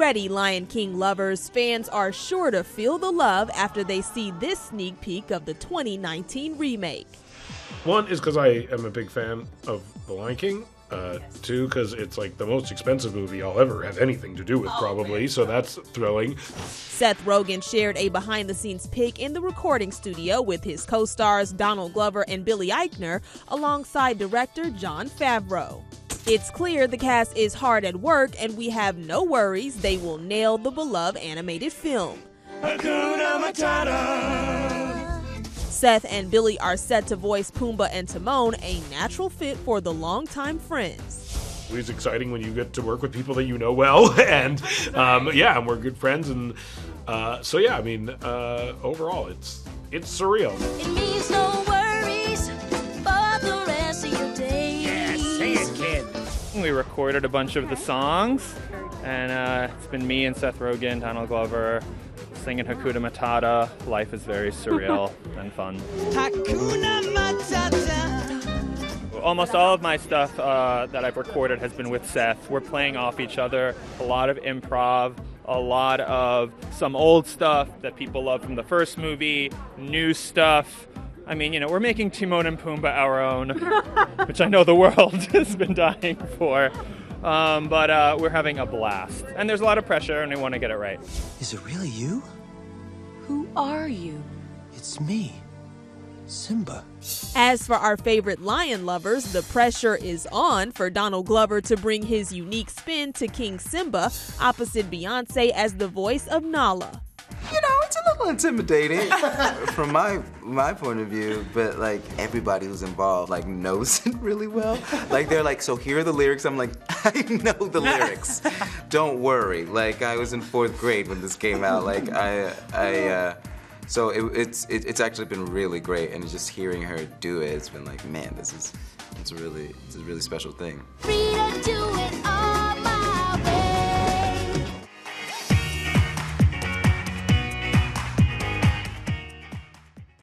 ready, Lion King lovers. Fans are sure to feel the love after they see this sneak peek of the 2019 remake. One is because I am a big fan of The Lion King. Uh, two, because it's like the most expensive movie I'll ever have anything to do with, probably. So that's thrilling. Seth Rogen shared a behind the scenes pic in the recording studio with his co stars Donald Glover and Billy Eichner, alongside director Jon Favreau. It's clear the cast is hard at work, and we have no worries they will nail the beloved animated film. Seth and Billy are set to voice Pumbaa and Timon, a natural fit for the longtime friends. It's exciting when you get to work with people that you know well, and um, yeah, and we're good friends, and uh, so yeah, I mean, uh, overall, it's it's surreal. It We recorded a bunch of the songs, and uh, it's been me and Seth Rogen, Donald Glover, singing Hakuna Matata. Life is very surreal and fun. Almost all of my stuff uh, that I've recorded has been with Seth. We're playing off each other, a lot of improv, a lot of some old stuff that people love from the first movie, new stuff. I mean, you know, we're making Timon and Pumbaa our own, which I know the world has been dying for. Um, but uh, we're having a blast. And there's a lot of pressure, and we want to get it right. Is it really you? Who are you? It's me, Simba. As for our favorite lion lovers, the pressure is on for Donald Glover to bring his unique spin to King Simba, opposite Beyonce as the voice of Nala. You know, it's a little intimidating from my my point of view, but like everybody who's involved like knows it really well. Like they're like, so here are the lyrics. I'm like, I know the lyrics. Don't worry. Like I was in fourth grade when this came out. Like I I. Uh, so it, it's it, it's actually been really great, and just hearing her do it, it's been like, man, this is it's a really it's a really special thing.